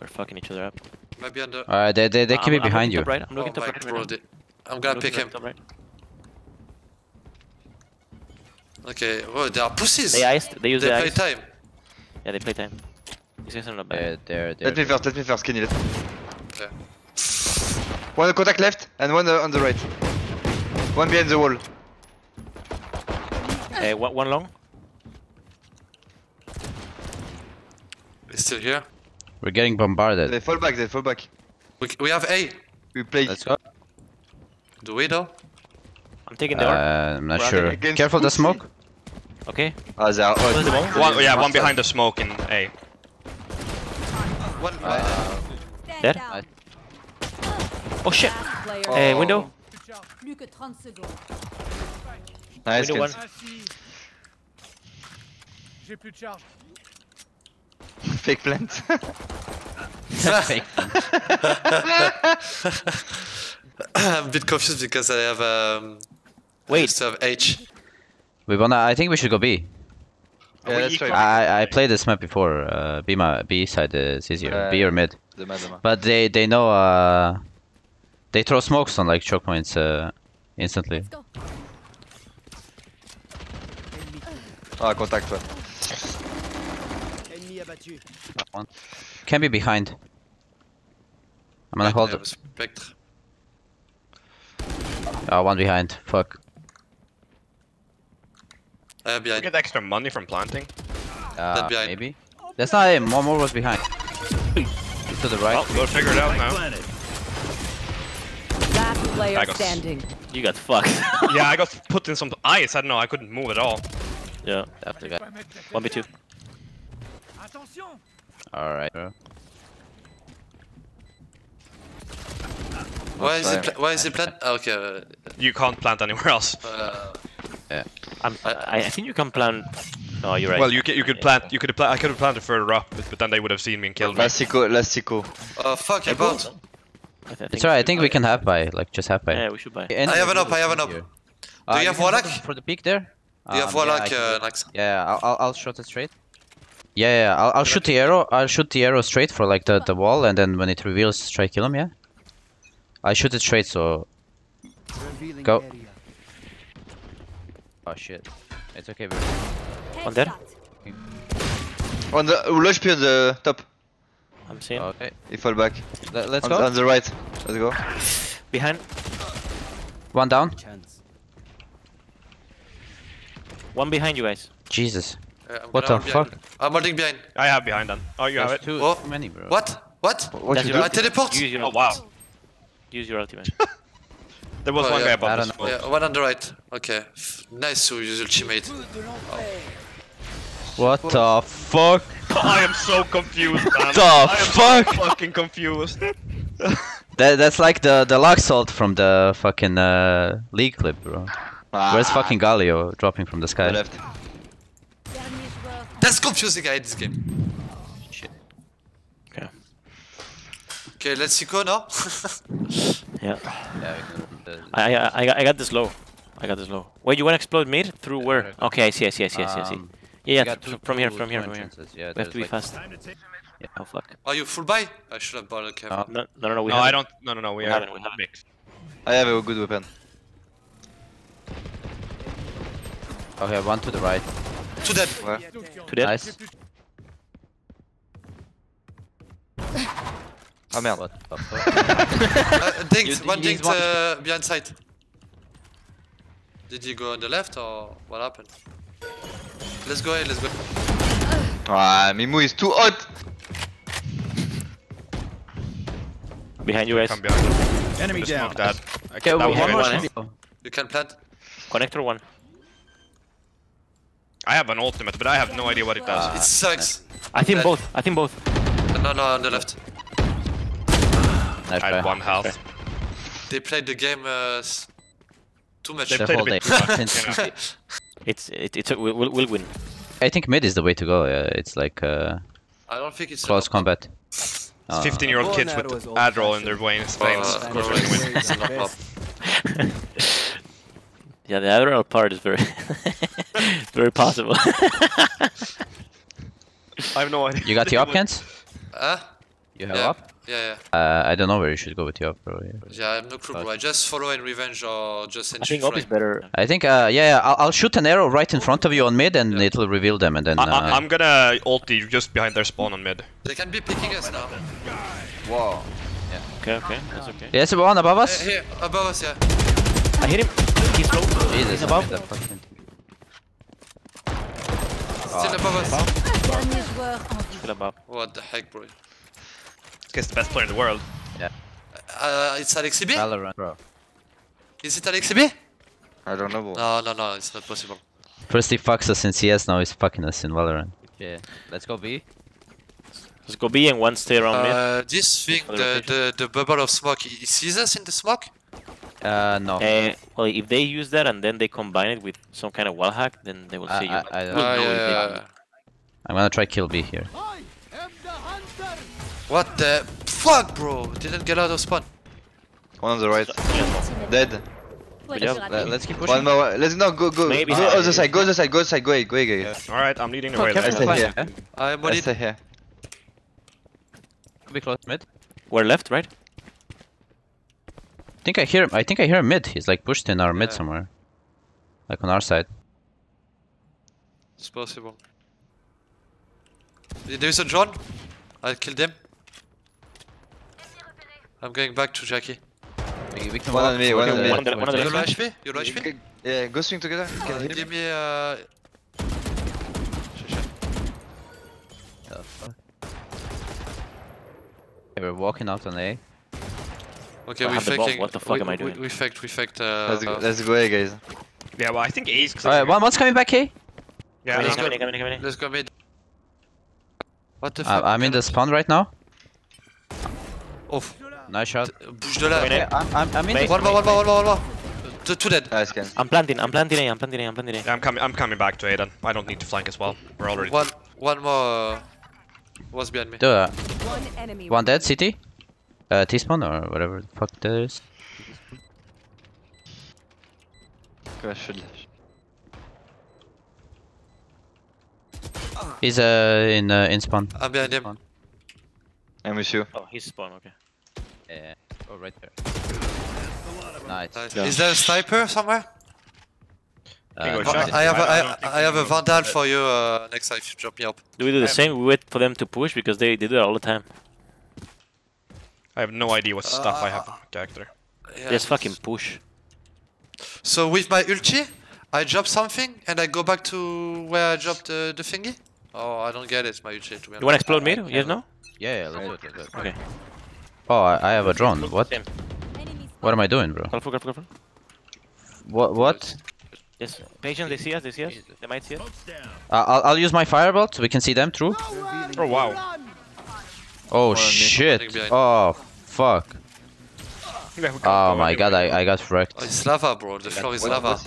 A: We're fucking each other up.
C: Maybe under.
D: Alright, they they, they
A: Uh,
D: keep
A: I'm-
D: it behind
A: I'm
D: you.
A: top right. I'm
C: Oh
A: looking top
C: my
A: right. right now.
C: I'm
A: I'm
C: gonna
A: looking
C: pick him.
A: right.
C: Okay, oh, they are pussies.
A: They iced. They use
C: They
A: the
C: play
A: ice.
C: time.
A: Yeah, they play time. These guys are not bad.
D: They're, they're, they're
H: Let me first, let me first, Kenny. Let
C: Okay.
H: One contact left and one uh, on the right. One behind the wall.
A: Hey, one, one long.
C: He's still here.
D: We're getting bombarded.
H: They fall back, they fall back.
C: We, we have A.
H: We play.
D: Let's go.
C: Do we though?
A: I'm taking the
D: Uh,
A: R.
D: I'm not
H: Running
D: sure. Careful the smoke.
A: Okay.
H: Ah, they are
A: Close the
H: hot.
B: One, yeah, one behind the smoke in A.
C: One.
F: Stand
A: Dead?
F: down.
A: Oh shit.
F: Last player.
A: Hey,
H: Oh.
A: window.
F: Plus que 30 secondes.
H: Nice,
A: Window one.
G: J'ai plus de charge.
H: Fake plant.
D: Fake.
C: I'm a bit confused because I have um. I
A: Wait.
C: used to have H.
D: we wanna. I think we should go B.
H: yeah, let's try.
D: I I played this map before. Uh, B my B side is easier. B
H: Uh,
D: or mid.
H: The madam.
D: But they they know. Uh, they throw smokes on like choke points. Uh, instantly.
F: Let's.
H: Ah, contact, ouais.
G: Ennemi.
D: Can be behind. I'm gonna hold.
C: I have Spectre.
D: Oh, one behind. Fuck.
C: I have
B: You
C: behind.
B: get extra money from planting.
D: Uh, maybe. That's not him. One more was behind. To the right.
B: Well, we'll figure it out now.
G: Planet.
F: Last player
B: I got-
F: standing.
A: You got fucked.
B: yeah, I got put in some ice. I don't know. I couldn't move at all.
A: yeah.
D: after the guy.
A: One v two.
G: Attention
D: All right. Bro.
C: Why is he?
H: Outside.
C: Pla- why is he plant? Okay. Uh,
B: You can't plant anywhere else.
C: uh,
A: I'm, I, I think you can plant. No, you're right.
B: Well, you could you could plant. You could pla- I could have planted further up, but, but then they would have seen me and killed me.
H: Last Sico, last Sico.
C: oh fuck! I bought.
A: I th-
D: It's alright. I think we can half buy. Like just half buy.
A: Yeah, we should buy.
D: And
C: I have an
D: we
C: up, I have an up.
D: here.
C: Do you have Warlock?
D: for the peak there?
C: Do you have
D: Um, yeah,
C: Warlock,
D: I can
C: uh,
D: do-
C: Nax?
D: Yeah, I'll, I'll, I'll shoot it straight. Yeah, yeah, I'll, I'll shoot the arrow. I'll shoot the arrow straight for like the, the wall, and then when it reveals, try kill him. Yeah. I shoot it straight, so. Go. Oh shit. It's okay, bro.
A: One dead?
H: On the Lush on the top.
A: I'm seeing.
D: Okay.
H: He fall back.
D: Let, let's
H: On,
D: go.
H: on the right. Let's go.
A: Behind.
D: One down.
G: Chance.
A: One behind you guys.
D: Jesus.
C: Uh,
D: What the
C: hold behind.
D: fuck?
C: I'm holding behind.
B: I have behind them. Oh, you have it.
D: too,
C: Oh.
D: many, bro.
C: What? What?
H: What
A: That's
H: you do?
C: I teleport.
A: Use your
B: Oh wow.
A: Use your ultimate.
B: There was
C: Oh,
B: one
C: yeah.
B: guy
D: I
B: above
D: don't know.
C: Yeah, one on the right. Okay. Nice to use ultimate.
D: What the fuck?
B: I am so confused, man.
D: The
B: I am
D: fuck?
B: so fucking confused.
D: That, that's like the the lock salt from the fucking uh, league clip, bro. Where's
H: Ah,
D: fucking Galio dropping from the
H: the
D: sky?
H: left.
C: That's confusing. I hate this game.
A: Okay.
C: Okay, let's see go now.
A: Yeah.
D: Yeah,
A: I, I, I, got- this low. I got this low. Wait, you want to explode mid? Through where? Okay, I see, I see, I see, I see. I see. Yeah, yeah,
D: got
A: from here, from here, from here.
D: Yeah,
A: We have to be
D: like-
A: fast.
G: To
A: Yeah, oh fuck.
C: Are you full buy? I should have bought a cave.
D: Uh,
A: No, no, no, no we
B: no, I
A: haven't.
B: don't. No, no, no. We,
A: We haven't, we haven't.
B: mixed.
H: I have a good weapon.
D: Okay, one to the right.
C: Two dead.
A: To dead.
D: Nice.
H: Ah merde.
D: What the fuck?
C: Uh, dinked,
D: You-
C: one
D: you-
C: dinked
D: one-
C: uh, behind site. Did he go on the left or what happened? Let's go ahead, let's go.
H: Ah, Mimu is too hot.
A: Behind you guys.
B: Come behind.
G: Enemy
B: Just
G: down.
B: smoke that. I
D: Okay,
B: can, that
D: we
B: was
D: have one more.
C: You can plant.
A: Connector one.
B: I have an ultimate, but I have no idea what it does.
C: it sucks.
A: I think
C: Uh,
A: both. I think both.
C: No, no, on the left.
D: Nice
B: I
D: try.
B: had one health.
C: They played the game uh, too much.
B: They
D: The
B: played a
D: whole day.
B: bit
D: Since-
B: you know.
A: It's it, it's a, we'll, we'll we'll win.
D: I think mid is the way to go. Yeah, it's like uh,
C: I don't think it's
D: close combat. Uh,
B: 15 year old kids with
G: was old
B: Adderall in their veins. veins.
C: Uh,
B: Of course we're win.
C: it's not pop.
A: Yeah, the Adderall part is very very possible.
B: I have no idea.
D: You got the op, Kent?
C: Huh?
D: You have
C: Yeah.
D: op?
C: Yeah, yeah.
D: Uh, I don't know where you should go with the op, bro. Yeah.
C: Yeah, I have no clue, bro. I just follow in revenge or just
A: I
C: entry
A: think op is better.
D: I think, uh, yeah, yeah, I'll, I'll shoot an arrow right in front of you on mid, and
C: Yeah.
D: it'll reveal them, and then.
B: I,
D: Uh,
B: I, I'm gonna ulti just behind their spawn on mid.
C: They can be picking us now.
H: Wow.
A: Okay, okay, that's okay.
D: Yes, one above us.
C: Uh, here, above us, yeah.
A: I hit him. He's low.
D: Jesus,
A: He's above.
D: made that fucking-
C: Still above us.
F: Dernier joueur en vie.
A: Still above.
C: What the heck, bro?
B: This the best player in the world.
C: Uh, it's Alexi B?
D: Valorant, bro.
C: Is it Alexi B?
H: I don't know.
C: No, no, no, it's not possible.
D: First he fucks us in CS, now he's fucking us in Valorant. Yeah, let's go B.
A: Let's go B and one stay around mid.
C: Uh, this thing,
A: the
C: the, the, the bubble of smoke, he he sees us in the smoke?
D: Uh, no.
A: Uh, well, if they use that and then they combine it with some kind of wall hack, then they will
D: I-
A: see you.
D: I- I don't
C: Ah,
A: know
C: yeah, yeah, yeah.
D: I'm gonna try kill B here.
C: What the fuck, bro? Didn't get out of spawn.
H: One on the right. Dead.
F: Faut
A: job.
F: agir
D: Le-
F: rapide.
D: let's keep pushing.
H: One more. Let's no go go.
A: Maybe.
H: Go other side. Go other side. Go other side. Go ahead. Go ahead. Go ahead.
B: Alright, I'm leading the
D: Oh,
B: way.
H: I
D: careful,
H: stay
D: flash,
H: here.
C: I'm on it.
H: stay here.
D: Be close mid.
A: We're left, right?
D: I think I hear him. I think I hear mid. He's like pushed in our mid somewhere. Like on our side.
C: It's possible. There's a drone. I killed him. I'm going back to Jackie.
D: We, we can
H: One
D: walk
H: on me, one on
D: towards
H: me.
D: the-
A: One on the- one on the
C: You
A: left.
C: low HP? You low HP?
H: Yeah, go swing together. You can
C: Uh,
H: hit him.
C: give me uh...
D: The fuck? Okay, we're walking out on A.
C: Okay, we
A: have the bomb,
C: faking.
A: what the fuck
C: we,
A: am I doing?
C: We, faked, we faked. Uh,
H: Let's go. Let's go, guys.
B: Yeah, well, I think A's.
D: Alright, one, one's coming back A.
B: Yeah,
A: Coming
B: let's go.
A: coming coming coming.
C: Let's go mid. What the
D: Uh,
C: fuck?
D: I'm in the spawn right now.
C: Oh,
D: Nice shot.
C: bouge de là.
A: Coming in.
D: Okay, I'm, I'm, I'm in
A: Mate.
D: the
C: One more, one more, one more, one more. Two, two dead.
H: Nice, Ken.
A: I'm planting, I'm planting A, I'm planting A, I'm planting A.
B: Yeah, I'm coming. I'm coming back to Aiden. I don't need to flank as well. We're already.
C: One, one more uh, was behind me.
D: Do, that.
F: One enemy.
D: one dead city. Uh, T-spawn or whatever the fuck that is.
H: Go, should.
D: He's uh in uh, in spawn.
C: I'm behind him.
D: One.
H: I'm with you.
A: Oh, he's spawn, okay.
D: Yeah. Oh, right there. Nice.
C: Nice.
A: Yeah.
C: Is there a sniper somewhere?
D: Uh,
B: Bingo
D: no,
B: shot.
C: I have, a,
B: I
C: I,
B: don't think
C: I have a
B: we
C: vandal for you uh, next time if you drop me up.
A: Do we do the same? We wait for them to push because they, they do that all the time.
B: I have no idea what stuff I have on my character.
C: Yeah.
A: Just fucking push.
C: So with my ulti, I drop something and I go back to where I dropped the, the thingy? Oh, I don't get it, my ulti to be
A: You wanna explode mid? Yes, no?
D: Yeah, yeah, let's do it. Let's do it.
A: Okay.
D: Oh, I, I have a drone. What? What am I doing, bro?
A: Careful, careful, careful.
D: What? What?
A: Yes. Patience, they see us, they see us. They might see us.
D: Uh, I'll I'll use my fireball so we can see them through.
B: Oh wow.
D: Oh shit! Oh fuck!
B: Yeah, we can
D: Oh my god, I I got wrecked.
C: Oh, it's lava, bro. The floor is
H: What-
C: lava.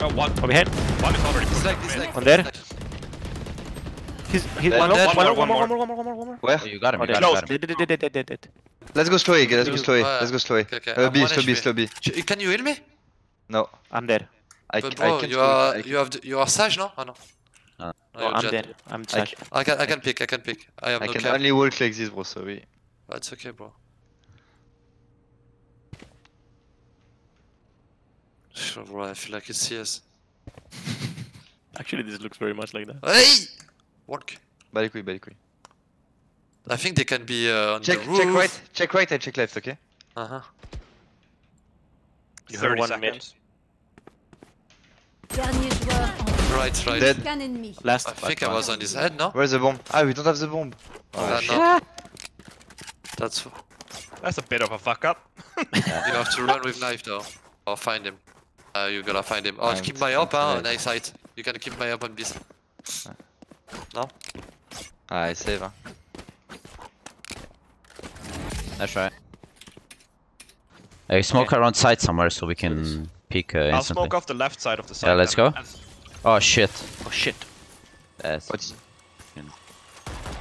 B: Oh, one.
A: Behind.
B: One is already.
C: It's like, it's like.
A: One there? He's, he's
H: Dead.
A: one,
C: Dead.
A: one, one,
B: One
A: more,
B: more.
A: one more, one more, one more, one more.
H: Where?
D: Oh, you got him.
A: Oh,
D: You got him. Got him.
A: Dead, dead, dead, dead, dead, dead.
H: Let's go slow, let's go
C: You-
H: slow.
C: uh,
H: Let's go slow.
C: okay, okay,
H: Uh,
C: I'm
H: B, slow B, slow B.
C: Can you heal me?
H: No,
A: I'm dead.
H: I,
C: But
H: c- I
C: bro,
H: can't.
C: you are
H: it. I
C: you have you are Sage, no? Oh no.
D: Uh,
C: No,
A: Oh, I'm dead. I'm Sage.
H: c-
C: I can I can pick. I can pick. I have
H: I
C: no
H: can
C: cap.
H: only walk like this, bro. Sorry.
C: That's okay, bro. Sure, bro, I feel like it's CS.
A: Actually, this looks very much like that.
C: Hey! Work.
H: Bas les couilles, bas.
C: I think they can be uh, on
H: Check,
C: the roof.
H: check right, check right and check left, okay?
C: Uh-huh.
A: You heard
B: 30
A: one mid.
B: seconds.
F: Dernier joueur
C: Right, right.
H: Dead.
A: Last.
C: I think I was on his head, no?
H: Where's the bomb? Ah, we don't have the bomb. Shit.
C: no. That's...
B: That's a bit of a fuck up.
C: You have to run with knife though. Or find him. Uh, you gotta find him. Oh,
H: I'm
C: keep my up, huh?
H: right.
C: Nice height. You can keep my up on this.
H: Ah, il save. Hein.
D: That's right. I smoke around side somewhere so we can peek uh,
B: I'll
D: instantly.
B: smoke off the left side of the side.
D: Yeah, let's go. Oh shit.
A: Oh shit.
D: That's
H: What's...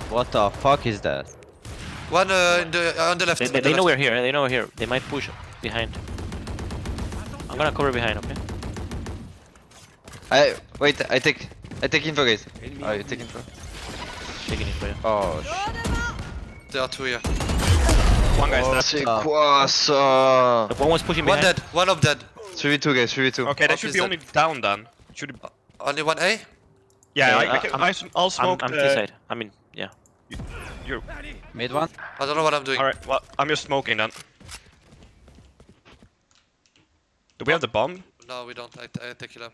D: what the fuck is that?
C: One uh, in the, uh, on the left.
A: They, they,
C: the
A: they know we're here. They know we're here. They might push behind. I'm gonna cover behind. Okay.
H: I, wait, I take, I take info guys. Oh, you take info.
A: Taking it for.
H: Oh, shit.
C: There are two here.
B: One guy's
H: Oh,
B: dead.
H: c'est quoi ça?
A: One was pushing
C: One
A: behind.
C: dead. One up dead.
H: 3v2 guys, 3v2.
B: Okay,
C: that
B: should be
C: dead.
B: only down then. Should
C: Only one A?
B: yeah,
A: Yeah,
B: I, I
A: I-
B: can,
A: I'm-
B: I, s- I'll
A: I'm,
B: smoke.
A: I'm
B: uh,
A: side. I mean, yeah.
B: you're,
D: Mid one?
C: I don't know what I'm doing.
B: all right. Well, I'm just smoking then. Do we have the bomb?
C: No, we don't. I, I take it up.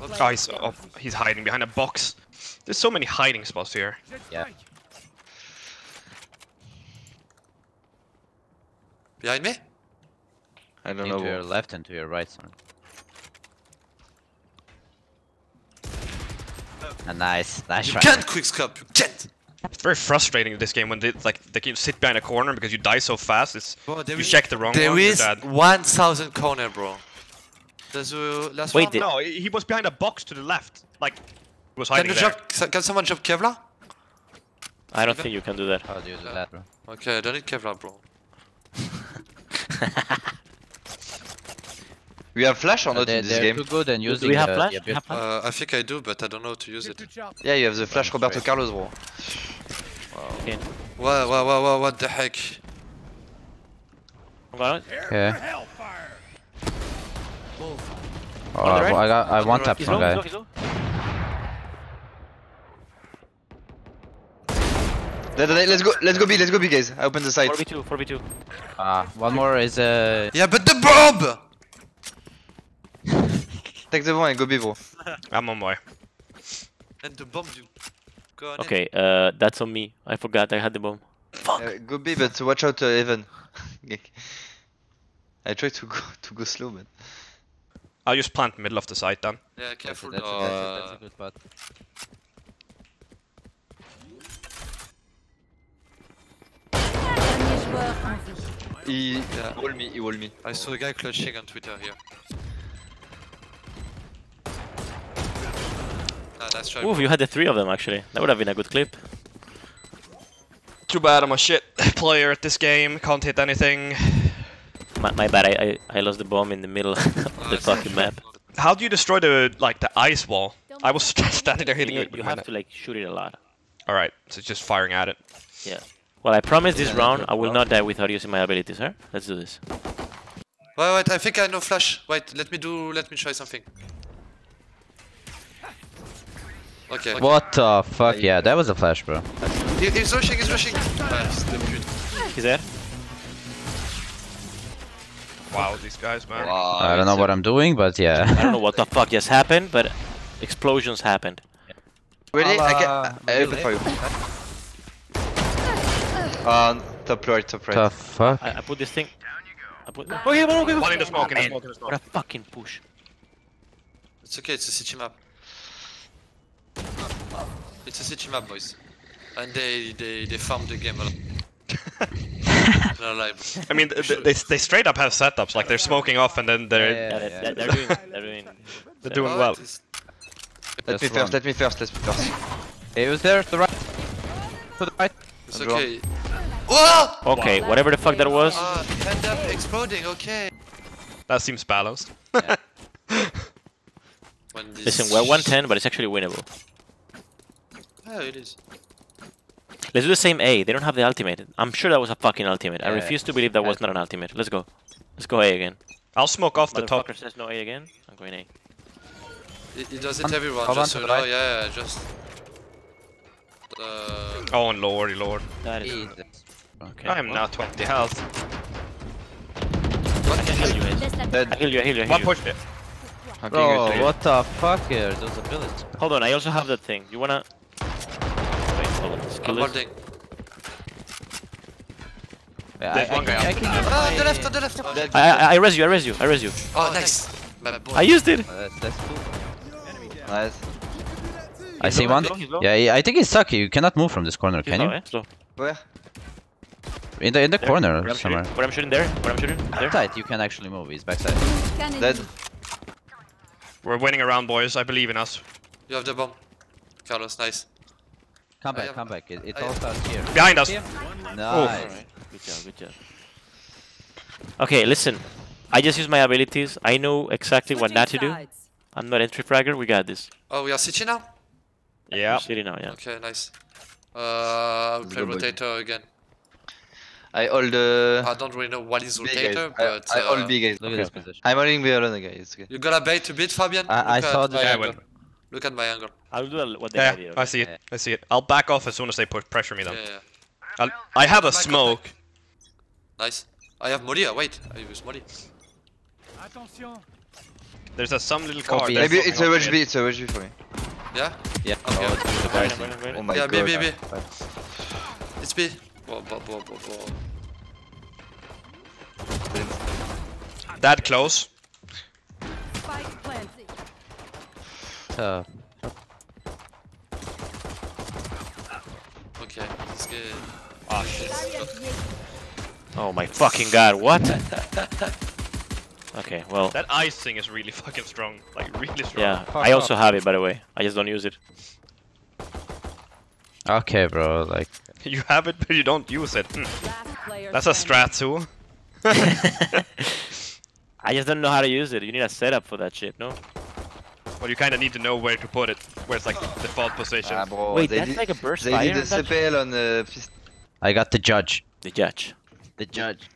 B: Oh, he's, oh, he's hiding behind a box. There's so many hiding spots here.
D: Yeah.
C: Behind me?
H: I don't know.
D: Into your
H: know.
D: left and to your right. Son. Ah, nice. Nice
C: You
D: try.
C: can't quick scope. You can't.
B: It's very frustrating in this game when they like they can sit behind a corner because you die so fast. It's
C: Bro, there
B: you
C: is-
B: check the wrong
C: There
B: one. you're
C: is
B: dead.
C: 1,000 corner, bro. There's a last
A: Wait,
C: one.
B: No, he he was behind a box to the left. Like he was
C: Can
B: hiding
C: you
B: there.
C: drop? Can someone jump Kevlar?
A: I don't think you can do that.
D: How do you do that, bro?
C: Okay, I don't need Kevlar, bro.
H: We have flash or not
D: they're
H: in this game?
D: too good and
A: Do we have
D: the,
A: flash?
D: the ability-
A: Have flash?
C: Uh, I think I do, but I don't know how to use it.
H: Yeah, you have the flash Roberto Carlos, bro.
A: Okay.
C: What, what, what, what, what the heck?
A: I'm gonna-
D: Okay.
G: Hellfire.
D: Oh,
A: On the right?
D: I got. I want
C: right.
D: tap
A: He's
D: from
A: low, he's
D: guy.
A: low, he's low.
H: Let- let- Let's go, let's go B, let's go B guys. I open the site.
A: 4v2, 4v2.
D: Ah, one more is uh.
C: Yeah, but the bomb!
H: Take the bomb and go B, bro.
B: I'm on boy.
C: And the bomb, you go on in.
A: Okay, uh, that's on me. I forgot I had the bomb.
H: Uh, go B, but watch out, uh, Evan. I try to go to go slow, man.
B: I'll just plant middle of the site then.
C: Yeah, careful.
D: that's,
C: though,
D: that's, that's
C: uh,
D: a good spot.
F: Dernier joueur.
H: He
C: Yeah.
H: wall me, he wall me.
C: I saw a guy clutching on Twitter here. Ah, that's right.
A: Ooh, you had the three of them actually. That would have been a good clip.
B: Too bad I'm a shit player at this game. Can't hit anything.
A: My, my bad, I, I, I lost the bomb in the middle of the fucking map.
B: How do you destroy the like the ice wall? I was standing there hitting
A: You,
B: it.
A: you have to like shoot it a lot.
B: All right, so just firing at it.
A: Yeah. Well, I promise this
D: Yeah,
A: round I will not die without using my abilities, huh? Let's do this.
C: Wait, wait, I think I know flash. Wait, let me do, let me try something. Okay.
D: What the fuck? Yeah, that was a flash, bro.
C: He- He's rushing, he's rushing. Nice, the pute.
A: He's there.
B: Wow, these guys, man.
H: Wow,
D: I don't know what I'm doing, but yeah.
A: I don't know what the fuck just happened, but explosions happened.
H: Really? I
D: I'll,
H: can.
D: uh,
H: I open for you. Uh, top right, top right.
D: the fuck?
A: I, I put this thing. I put. Okay, okay, okay.
B: One in the smoke, in the smoke, in the smoke.
A: What a fucking push.
C: It's okay, it's a CT map. It's a CT map, boys. And they, they, they farmed the game a lot. Not alive.
B: I mean, th- th- they, they straight up have setups. Like they're smoking off and then they're
D: Yeah,
A: Yeah,
D: yeah,
A: they're, they're doing. They're doing.
B: they're doing
C: Oh,
B: well.
H: Let me first, let me first, let me first.
D: It was there, to the right. To the right.
C: It's
H: I'm
C: okay. Whoa!
A: Okay, whatever the fuck that was.
C: Ah, end up exploding, okay.
B: That seems balanced.
C: When this
A: Listen, we're 110, but it's actually winnable.
C: Yeah, it is.
A: Let's do the same A. They don't have the ultimate. I'm sure that was a fucking ultimate. I refuse to believe that was not an ultimate. Let's go. Let's go A again.
B: I'll smoke off the top.
A: Motherfucker says no A again. I'm going A.
C: It, he does it everyone,
D: hold on
C: just
D: to
C: so you know.
D: right.
C: Yeah, yeah, just. Uh,
B: Oh, lordy lower, lower.
A: That is.
D: Jesus. Okay.
B: I am now 20 health. What?
A: I can heal you, Ace. I heal you, I heal you, I
B: One
A: heal you.
B: push it.
D: Bro, what the fuck here? Those abilities.
A: Hold on, I also have that thing. You wanna... Wait.
C: I'm holding.
D: Yeah,
B: There's
D: I, I,
B: one
D: can, I can use
C: Ah, on the left, on the left. Oh,
A: I, I, I res you, I res you, I res you.
C: oh nice. My.
A: I used it!
D: Uh, that's, that's cool.
H: Nice.
D: I see one.
A: he's low, he's low.
D: Yeah, yeah, I think he's stuck. You cannot move from this corner,
A: He's
D: can
A: low,
D: you?
A: eh?
H: Where?
D: In the in the
A: There,
D: corner
A: Where I'm shooting,
D: somewhere.
A: where I'm shooting there, where I'm shooting, there.
D: Backside, you can actually move. He's backside.
H: Dead.
B: We're winning around, boys. I believe in us.
C: You have the bomb. Carlos, nice.
D: Come back, come back. It, it all
C: have-
D: starts here.
B: Behind us.
D: Nice.
A: Alright, Good job, good job. Okay, listen. I just use my abilities. I know exactly what not to do. I'm not entry fragger. We got this.
C: Oh, we are CT now?
B: Yeah.
A: We're CT now, yeah.
C: Okay, nice. Uh, I'll play
H: go, boy.
C: rotator again.
H: I hold the.
C: I don't really know what is
H: B guys.
C: rotator,
H: I,
C: but
H: I
C: uh,
H: hold B guys.
D: Look at.
H: I'm holding B alone, guys. Okay.
C: you gotta bait a bit, Fabian.
D: I- I saw
C: at
D: this
B: Yeah, I will.
C: Look at my angle.
A: I'll do a- what they
B: Yeah. I see it. I see it. I'll back off as soon as they put pressure me
C: Yeah,
B: then.
C: yeah.
B: I'll, I have a
C: Back
B: smoke.
C: back. Nice. I have Molly. uh, Wait, I use Molly.
G: Attention.
B: There's a some little card.
D: B.
H: Maybe it's a
B: popping
H: rush B. It's a rush B for me.
C: Yeah?
D: Yeah.
C: Okay.
D: Oh, it's the guy.
A: Going, going,
H: Oh my
C: yeah,
H: god.
C: B, B, B. It's B. Whoa, whoa, whoa, whoa, whoa.
B: That close.
D: Uh,
C: Okay, let's get.
B: Ah shit.
A: Oh my fucking god, what? okay, well,
B: That icing is really fucking strong. Like really strong.
A: yeah. I also have it, by the way. I just don't use it.
D: okay, bro. Like,
B: You have it, but you don't use it.
F: Last player
B: That's a strat too.
A: I just don't know how to use it. You need a setup for that shit, no?
B: Well, you kind of need to know where to put it, where it's like default position.
H: Ah, bro.
A: Wait, that's
H: did,
A: like a burst
H: They
A: fire?
H: did the
A: on that?
H: CPL on the.
D: I got the judge.
A: The judge.
D: The judge.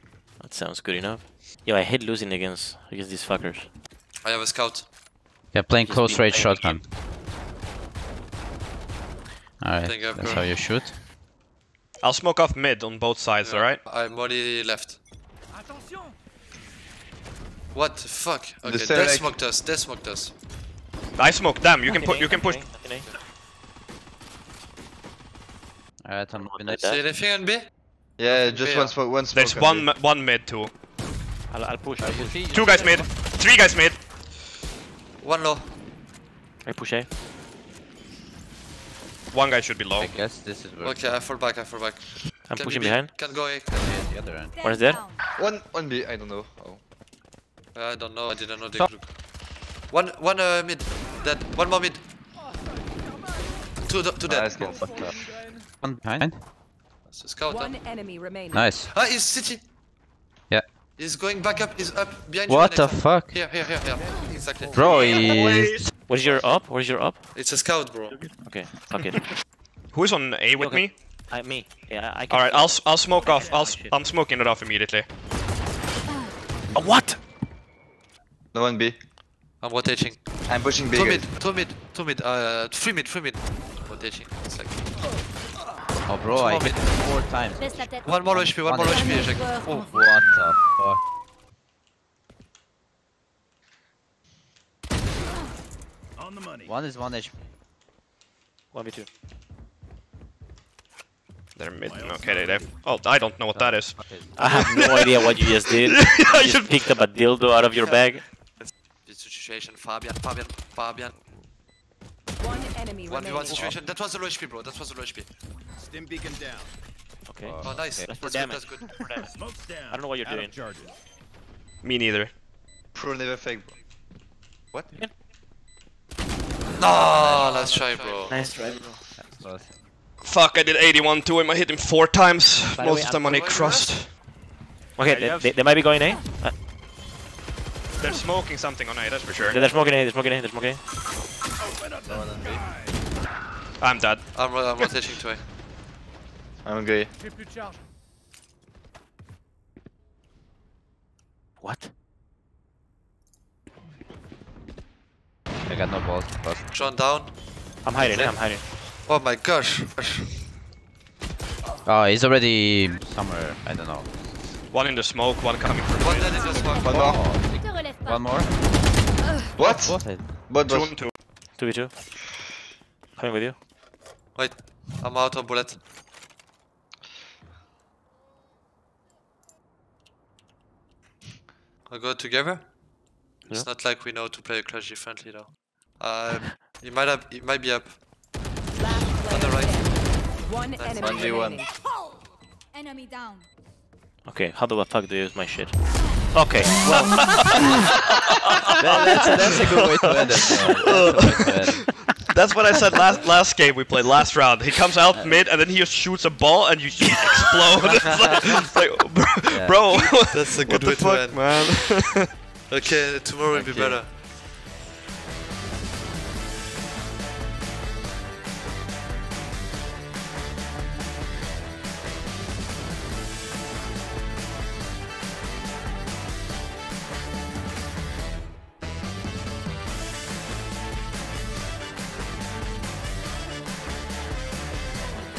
A: That sounds good enough. Yo, I hate losing against against these fuckers.
C: I have a scout.
D: Yeah, playing
A: Just
D: close range
A: playing
D: shotgun. Alright,
C: Think I've
D: that's
C: got-
D: how you shoot.
B: I'll smoke off mid on both sides, alright?
C: I Molly left.
G: Attention.
C: What the fuck? Okay,
H: cell,
C: they smoked us. They smoked us.
B: I smoke. them. You can put. You can push.
D: Alright, I'm moving
A: Like
D: it.
C: See anything on B?
H: Yeah, just
C: Yeah.
H: one smoke. One smoke.
B: There's
H: on
B: one.
H: B.
B: One mid too.
A: I'll, I'll push. I'll push.
B: Two guys mid. Three guys mid.
C: One low.
A: I push A.
B: One guy should be low.
D: I guess this is where
C: Okay, I fall back. I fall back.
A: I'm
C: Can
A: pushing
C: be
A: behind.
C: Can go A.
D: the other end.
A: What is that?
H: One, one B. I don't know. Oh.
C: I don't know. I didn't know the
D: Stop.
C: Group. One, one uh, mid. Dead. One more mid. Two, two dead.
H: Nice, guys.
D: One behind.
C: That's a scout.
F: One
C: Huh?
F: enemy remaining.
D: Nice.
C: Ah, he's city.
D: Yeah.
C: He's going back up. He's up behind you.
D: What the
C: Nathan.
D: fuck?
C: Here, here, here, here. Exactly.
D: Bro, he...
A: What is your up? Where's your up?
C: It's a scout, bro.
A: Okay, fuck it.
B: Who's on A with
A: Okay.
B: me?
A: I, me. Yeah, I can.
B: All right, I'll s- I'll smoke off. I'll s-
A: shit.
B: I'm smoking it off immediately.
A: Oh, what?
H: No one B.
C: I'm rotating.
H: I'm pushing B.
C: Two
H: guys.
C: mid, two mid, two mid, uh, three mid, three mid. Rotating. It's like
D: Oh, bro, I
C: Small
D: hit him four times.
C: one more HP, one more
D: One
C: HP. Jack. Oh,
D: What the fuck?
G: On the money.
D: One is one HP.
A: 1v2.
B: They're mid. Okay, they. they oh, I don't know what that is.
A: I have no idea what you just did. You just picked up a dildo out of your bag.
C: This situation, Fabian, Fabian, Fabian.
F: One enemy
C: One v
F: remaining.
C: one situation. That was a low HP, bro. That was a low HP.
G: Stim beacon down.
A: Okay.
C: Oh, nice.
A: That's for
C: That's good.
A: damage.
C: That's good.
A: For damage.
G: Smoke's down.
A: I don't know what you're
G: Out
A: doing.
G: Charges.
B: Me neither.
H: Pro never fake, bro. What?
C: No, last try, bro.
A: Nice try, bro.
B: Fuck! I did 81 to him. I hit him four times.
A: By
B: Most
A: way,
B: of them on a
C: I'm-
B: crust.
A: Okay, they, they, they might be going A. Uh,
B: They're smoking something on A. That's for sure.
A: they're smoking A, they're smoking A, they're smoking A.
B: I'm dead.
C: I'm, I'm rotating to A.
H: I'm gay.
G: J'ai plus de charge.
A: What?
D: I got no balls, but
C: John down.
A: I'm hiding. I'm hiding.
C: Oh my gosh.
D: oh, he's already somewhere. I don't know.
B: One in the smoke, one coming from
C: One dead in the smoke.
H: One more.
D: One more.
H: What?
D: Both. I-
H: Bot,
B: two
H: bot.
B: and two.
A: Two v two. Coming with you.
C: Wait, I'm out of bullet. I'll go together. It's not like we know to play Clash differently though. Um, he might have, he might be up. On the
F: player
C: right.
F: standing. One enemy
H: Only one.
I: Enemy down.
A: Okay. How the fuck do you use my shit? Okay. Well,
D: That- that's, that's a good way to end it. That's a good way to end it.
B: That's what I said last last game we played last round. He comes out mid and then he just shoots a ball and you explode. it's like, it's like, bro,
D: Yeah.
B: bro,
C: That's a
B: what
C: good
B: the
C: way to
B: fuck,
C: end.
B: man?
C: Okay, tomorrow will be better.